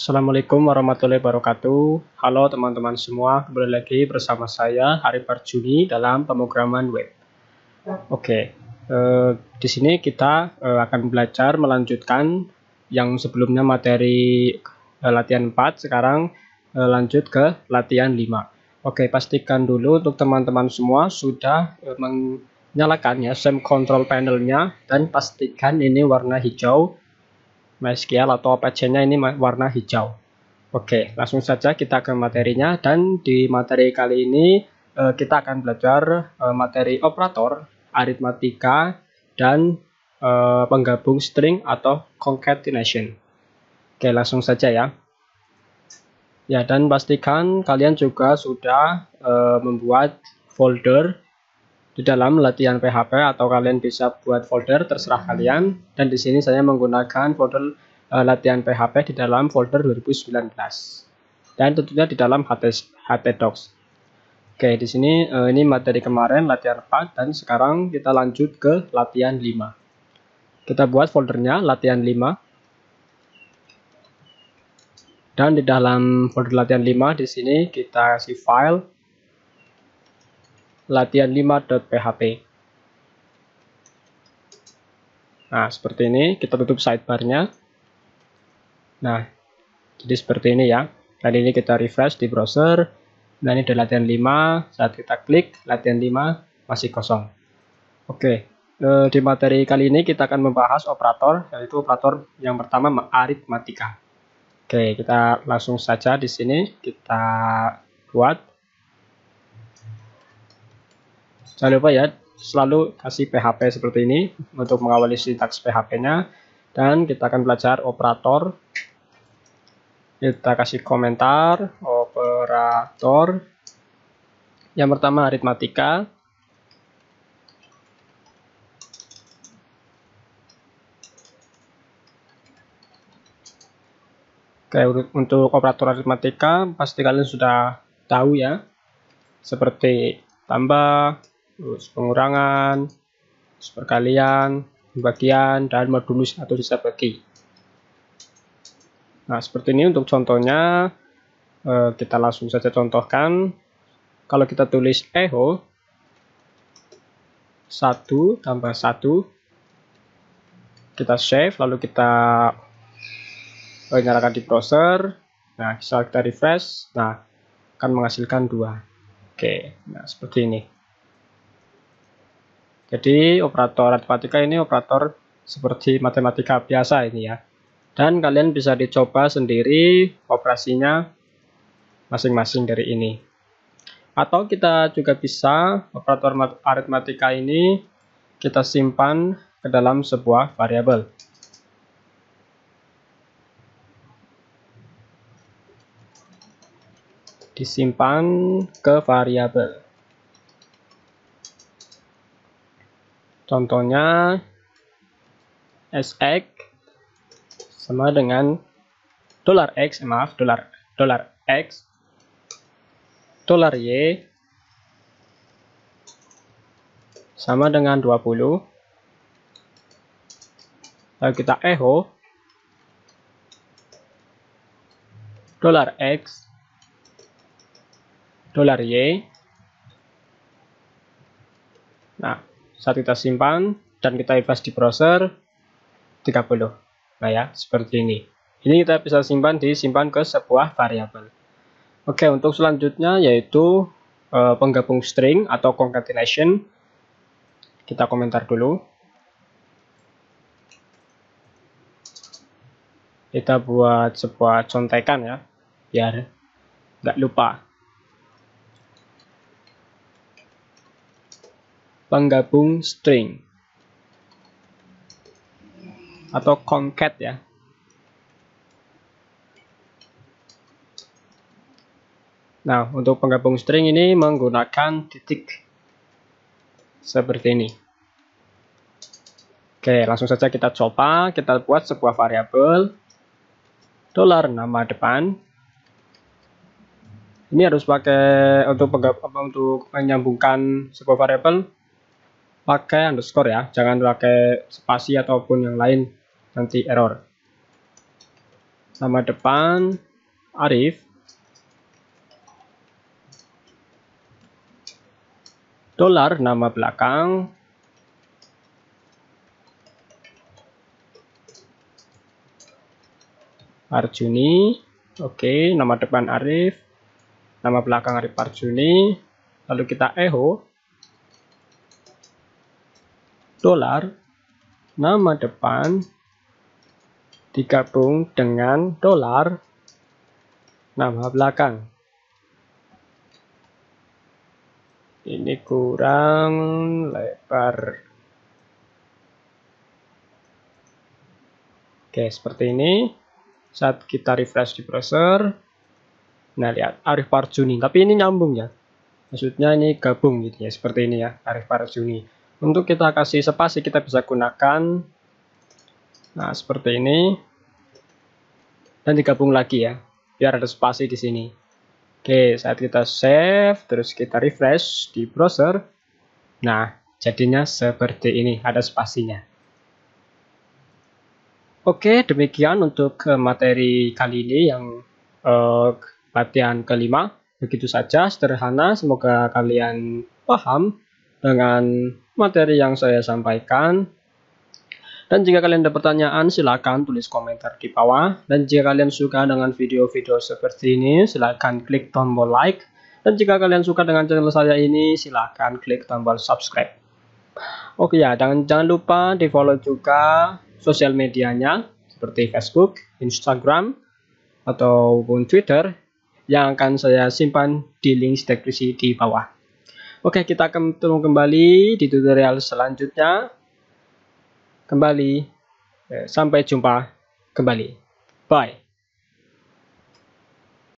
Assalamualaikum warahmatullahi wabarakatuh. Halo teman-teman semua, kembali lagi bersama saya Hari Parjuni dalam pemrograman web. Oke, eh, di sini kita eh, akan belajar melanjutkan yang sebelumnya materi eh, latihan 4, sekarang lanjut ke latihan 5. Oke, pastikan dulu untuk teman-teman semua sudah eh, menyalakan ya SEM control panelnya dan pastikan ini warna hijau MySQL atau Apache-nya ini warna hijau. Oke, langsung saja kita ke materinya dan di materi kali ini eh, kita akan belajar eh, materi operator, aritmatika, dan eh, penggabung string atau concatenation. Oke, langsung saja ya. Ya, dan pastikan kalian juga sudah membuat folder di dalam latihan PHP atau kalian bisa buat folder terserah kalian dan di sini saya menggunakan folder uh, latihan PHP di dalam folder 2019 dan tentunya di dalam HT, htdocs. Oke, di sini uh, ini materi kemarin latihan 4 dan sekarang kita lanjut ke latihan 5. Kita buat foldernya latihan 5. Dan di dalam folder latihan 5 di sini kita kasih file latihan 5.php. Nah, seperti ini. Kita tutup sidebarnya. Nah, jadi seperti ini ya. Kali ini kita refresh di browser. Nah, ini ada latihan 5. Saat kita klik, latihan 5 masih kosong. Oke, eh, di materi kali ini kita akan membahas operator, yaitu operator yang pertama aritmatika. Oke, kita langsung saja di sini kita buat Jangan lupa ya, selalu kasih PHP seperti ini untuk mengawali sintaks PHP-nya. Dan kita akan belajar operator. Kita kasih komentar, operator. Yang pertama aritmatika. Oke, untuk operator aritmatika pasti kalian sudah tahu ya. Seperti tambah, terus pengurangan, terus perkalian, pembagian, dan modulus atau sisa bagi. Nah, seperti ini untuk contohnya, eh, kita langsung saja contohkan. Kalau kita tulis echo, 1 tambah 1, kita save, lalu kita eh, nyalakan di browser, nah, bisa kita refresh, nah, akan menghasilkan dua. Oke, nah seperti ini. Jadi operator aritmatika ini operator seperti matematika biasa ini ya. Dan kalian bisa dicoba sendiri operasinya masing-masing dari ini. Atau kita juga bisa operator aritmatika ini kita simpan ke dalam sebuah variabel. Disimpan ke variabel. Contohnya SX sama dengan dolar X, eh, maaf, dolar dolar X, dolar Y sama dengan 20. Lalu kita echo dolar X, dolar Y. Nah, saat kita simpan dan kita refresh di browser 30 nah ya seperti ini. Ini kita bisa simpan disimpan ke sebuah variabel. Oke untuk selanjutnya yaitu uh, penggabung string atau concatenation. Kita komentar dulu. Kita buat sebuah contekan ya biar nggak lupa penggabung string atau concat ya. Nah, untuk penggabung string ini menggunakan titik seperti ini. Oke, langsung saja kita coba. Kita buat sebuah variabel dolar nama depan. Ini harus pakai untuk untuk menyambungkan sebuah variabel pakai underscore ya, jangan pakai spasi ataupun yang lain. Nanti error. nama depan Arif. Dolar nama belakang. Arjuni. Oke nama depan Arif. Nama belakang Arif Arjuni. Lalu kita echo dolar nama depan digabung dengan dolar nama belakang. Ini kurang lebar. Oke, seperti ini. Saat kita refresh di browser, nah lihat Arif Parjuni. Tapi ini nyambung ya. Maksudnya ini gabung gitu ya, seperti ini ya, Arif Parjuni. Untuk kita kasih spasi kita bisa gunakan. Nah seperti ini. Dan digabung lagi ya biar ada spasi di sini. Oke saat kita save terus kita refresh di browser. Nah jadinya seperti ini ada spasinya. Oke demikian untuk materi kali ini yang latihan kelima. Begitu saja sederhana semoga kalian paham dengan materi yang saya sampaikan dan jika kalian ada pertanyaan, silahkan tulis komentar di bawah. Dan jika kalian suka dengan video-video seperti ini, silahkan klik tombol like. Dan jika kalian suka dengan channel saya ini, silahkan klik tombol subscribe. Oke ya, dan jangan lupa di follow juga sosial medianya, seperti Facebook, Instagram, ataupun Twitter, yang akan saya simpan di link deskripsi di bawah. Oke, kita akan bertemu kembali di tutorial selanjutnya kembali. Eh, sampai jumpa kembali. Bye.